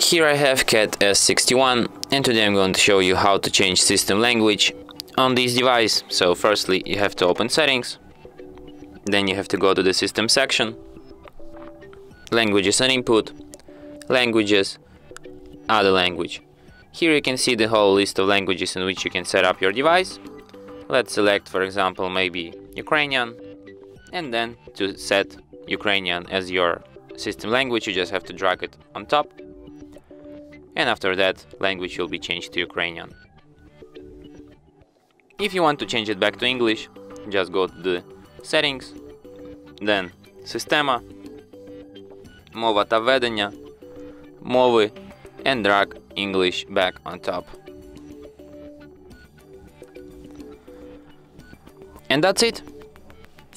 Here I have Cat S61 and today I'm going to show you how to change system language on this device. So firstly you have to open settings, then you have to go to the system section, languages and input, languages, other language. Here you can see the whole list of languages in which you can set up your device. Let's select for example maybe Ukrainian and then to set Ukrainian as your system language you just have to drag it on top and after that language will be changed to Ukrainian. If you want to change it back to English, just go to the settings, then Система, мова та ведення, мови and drag English back on top. And that's it.